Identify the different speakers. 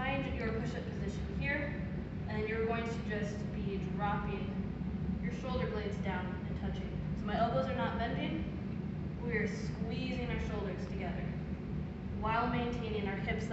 Speaker 1: find your push-up position here, and then you're going to just be dropping your shoulder blades down and touching. So my elbows are not bending, we're squeezing our shoulders together while maintaining our hips